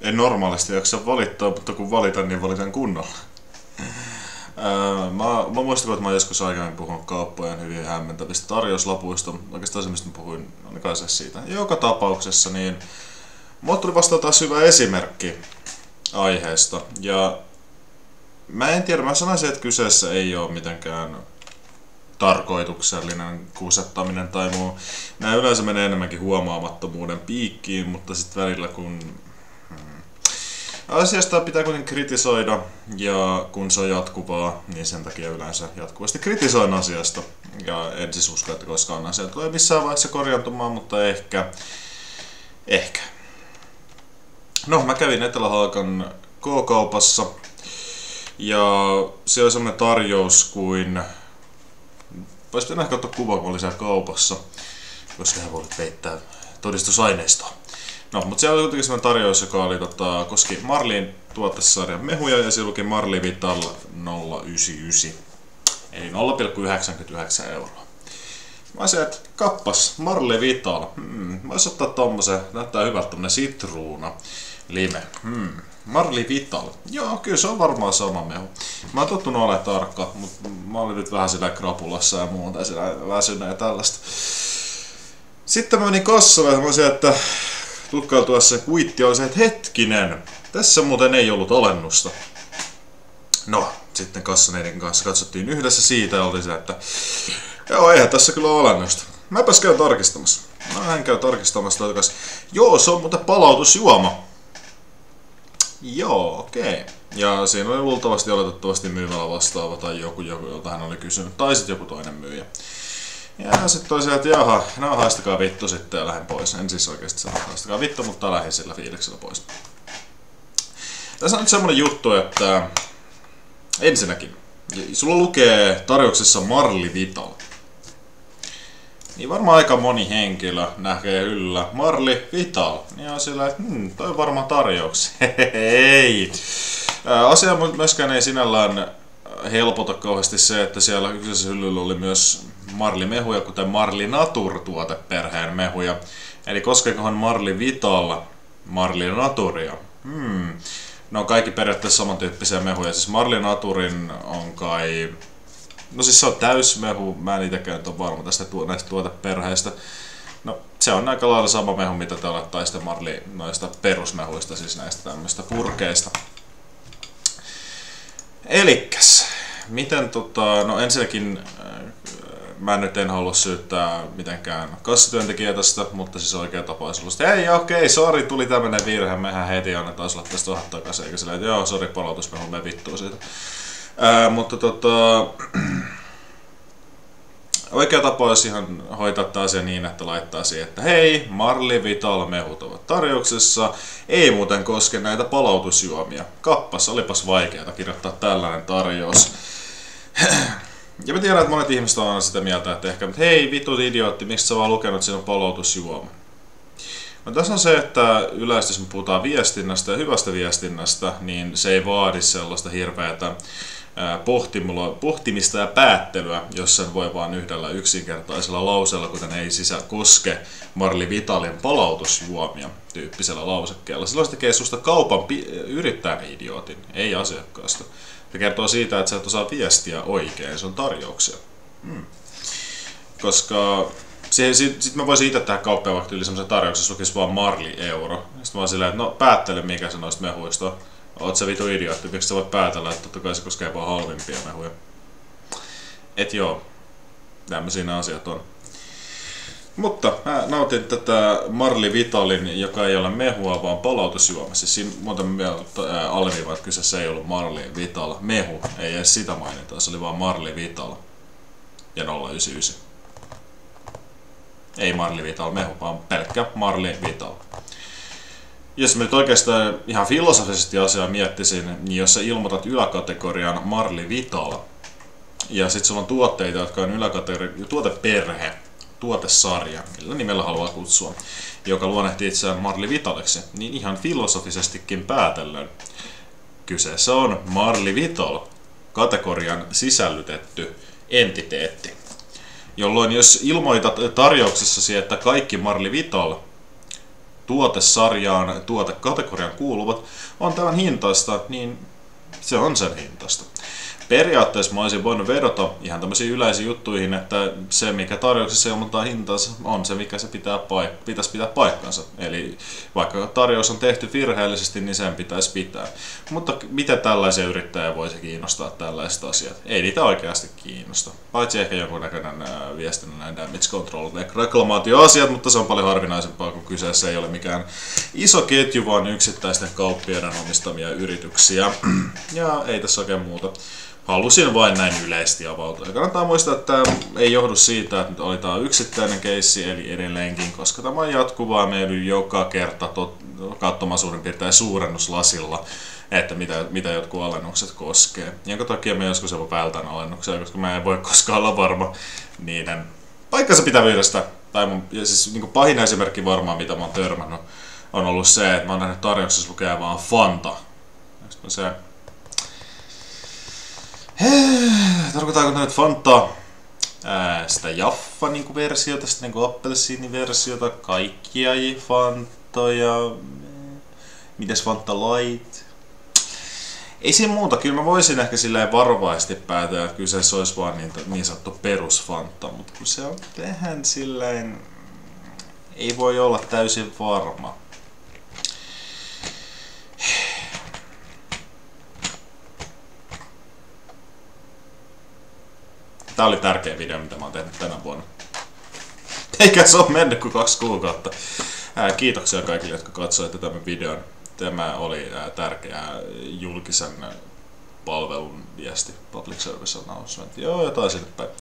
En normaalisti jaksa valittaa, mutta kun valitan, niin valitan kunnolla. Mä, mä muistan, että mä joskus aiemmin puhunut kauppojen hyvin hämmentävistä tarjouslapuista. Oikeastaan se, mistä mä puhuin, on kai se siitä. Joka tapauksessa, niin mulle tuli vasta taas hyvä esimerkki aiheesta. Ja mä en tiedä, mä sanoisin, että kyseessä ei ole mitenkään tarkoituksellinen kusettaminen tai muu. Nämä yleensä menee enemmänkin huomaamattomuuden piikkiin, mutta sitten välillä kun Asiasta pitää kuitenkin kritisoida ja kun se on jatkuvaa, niin sen takia yleensä jatkuvasti kritisoin asiasta. Ja en siis usko, että koskaan asia tulee missään vaiheessa korjantumaan, mutta ehkä. Ehkä. No, mä kävin Etelä-Haakan K-kaupassa ja siellä oli semmonen tarjous kuin Voisi pitää katsoa kuva, kun oli siellä kaupassa, koska hän voi peittää todistusaineistoa. No, mutta siellä oli kuitenkin sellainen tarjous, joka oli, tota, koski Marlin tuotesarjan mehuja ja se luki Marli Vital 099. Eli 0,99 euroa. Mä olisin, että kappas, Marli Vital. Hmm, mä ottaa tommosen, näyttää hyvältä tommonen sitruuna lime. Hmm. Marli Vital. Joo, kyllä se on varmaan sama mehu. Mä oon tottunut olemaan tarkka, mutta mä olin nyt vähän sillä krapulassa ja muuta, sillä väsynä ja tällaista. Sitten mä menin kassalle ja mä olisin, että tutkailtua se kuitti oli se, että hetkinen, tässä muuten ei ollut alennusta. No, sitten kassaneiden kanssa katsottiin yhdessä siitä ja oli se, että joo, eihän tässä kyllä ole alennusta. Mäpäs käyn tarkistamassa. No hän käy tarkistamassa takaisin. Joo, se on muuten palautusjuoma. Joo, okei. Okay. Ja siinä oli luultavasti oletettavasti myymällä vastaava tai joku, joku jolta hän oli kysynyt. Tai sitten joku toinen myyjä. Ja sitten toisaalta, että jaha, no haistakaa vittu sitten ja lähden pois. En siis oikeasti sano haistakaa vittu, mutta lähdin sillä fiiliksellä pois. Tässä on nyt semmonen juttu, että ensinnäkin, sulla lukee tarjouksessa Marli Vital niin varmaan aika moni henkilö näkee yllä Marli Vital. Niin on sillä, että hmm, toi on varmaan tarjouksi. Ei. Asia myöskään ei sinällään helpota kauheasti se, että siellä kyseisessä hyllyllä oli myös Marli mehuja, kuten Marli Natur tuoteperheen mehuja. Eli koskeekohan Marli Vital Marli Naturia? Hmm. No kaikki periaatteessa samantyyppisiä mehuja. Siis Marli Naturin on kai No siis se on täysmehu, mä en itsekään ole varma tästä tuo, näistä tuoteperheistä. No se on aika lailla sama mehu, mitä te olette sitten Marli noista perusmehuista, siis näistä tämmöistä purkeista. Elikkäs, miten tota, no ensinnäkin mä nyt en halua syyttää mitenkään kassatyöntekijää tästä, mutta siis oikea tapa olisi ollut, ei okei, okay, sori, tuli tämmönen virhe, mehän heti annetaan sulle tästä vähän takaisin, eikä silleen, että joo, sori, palautusmehu, me vittuu siitä. Ää, mutta tota, oikea tapa olisi ihan hoitaa tämä asia niin, että laittaa siihen, että hei, Marli Vital mehut ovat tarjouksessa, ei muuten koske näitä palautusjuomia. Kappas, olipas vaikeaa kirjoittaa tällainen tarjous. Ja mä tiedän, että monet ihmiset on sitä mieltä, että ehkä, että hei vittu idiootti, miksi sä vaan lukenut sinun palautusjuoma? No tässä on se, että yleisesti jos me puhutaan viestinnästä ja hyvästä viestinnästä, niin se ei vaadi sellaista hirveätä pohtimista ja päättelyä, jos sen voi vain yhdellä yksinkertaisella lauseella, kuten ei sisä koske Marli Vitalin palautusjuomia tyyppisellä lausekkeella. Silloin se tekee susta kaupan yrittäjän idiootin, ei asiakkaasta. Se kertoo siitä, että sä et osaa viestiä oikein sun tarjouksia. Hmm. Koska sitten sit mä voisin itse tehdä kauppia vaikka yli semmoisen tarjouksen, lukisi vaan Marli euro. Sitten mä oon silleen, että no päättele mikä se noista mehuista Oot sä vitu idiootti, miksi sä voit päätellä, että totta kai se koskee vaan halvimpia mehuja. Et joo, tämmöisiä nämä asiat on. Mutta mä nautin tätä Marli Vitalin, joka ei ole mehua, vaan palautusjuoma. Siis siinä muuten alleviivaa, että kyseessä ei ollut Marli Vital mehu. Ei edes sitä mainita, se oli vaan Marli Vital ja 099. Ei Marli Vital mehu, vaan pelkkä Marli Vital jos mä nyt oikeastaan ihan filosofisesti asiaa miettisin, niin jos sä ilmoitat yläkategorian Marli Vital, ja sitten sulla on tuotteita, jotka on yläkategoria, tuoteperhe, tuotesarja, millä nimellä haluaa kutsua, joka luonnehtii itseään Marli Vitaliksi, niin ihan filosofisestikin päätellen kyseessä on Marli Vital, kategorian sisällytetty entiteetti. Jolloin jos ilmoitat tarjouksessasi, että kaikki Marli Vital tuotesarjaan, tuotekategoriaan kuuluvat, on tämän hintaista, niin se on sen hintaista periaatteessa mä olisin voinut vedota ihan tämmöisiin yleisiin juttuihin, että se mikä tarjouksessa ilmoittaa hintansa on se mikä se pitää paik- pitäisi pitää paikkansa. Eli vaikka tarjous on tehty virheellisesti, niin sen pitäisi pitää. Mutta mitä tällaisia yrittäjiä voisi kiinnostaa tällaiset asiat? Ei niitä oikeasti kiinnosta. Paitsi ehkä jonkunnäköinen viestinnän damage control reklamaatioasiat, mutta se on paljon harvinaisempaa, kun kyseessä ei ole mikään iso ketju, vaan yksittäisten kauppien omistamia yrityksiä. Ja ei tässä oikein muuta halusin vain näin yleisesti avautua. Ja kannattaa muistaa, että tämä ei johdu siitä, että oli tämä yksittäinen keissi, eli edelleenkin, koska tämä on jatkuvaa meidän joka kerta tot, katsomaan suurin piirtein suurennuslasilla, että mitä, mitä jotkut alennukset koskee. Jonka takia me joskus jopa vältän alennuksia, koska mä en voi koskaan olla varma niiden paikkansa pitävyydestä. Tai mun, ja siis niin pahin esimerkki varmaan, mitä mä oon törmännyt, on ollut se, että mä oon nähnyt tarjouksessa lukee vaan Fanta. Se Tarkoitaanko nyt Fanta ää, sitä sitä niinku appelsiiniversiota, kaikkia Fantoja, mitäs Fanta Light? Ei siinä muuta, kyllä mä voisin ehkä silleen varovaisesti päätellä, että kyseessä olisi vaan niin, niin sanottu perusfanta, mutta kun se on vähän silleen, ei voi olla täysin varma. Tää oli tärkeä video, mitä mä oon tehnyt tänä vuonna. Eikä se ole mennyt kuin kaksi kuukautta. Ää, kiitoksia kaikille, jotka katsoitte tämän videon. Tämä oli ää, tärkeä julkisen palvelun viesti, public service announcement. Joo, jotain sinne päin.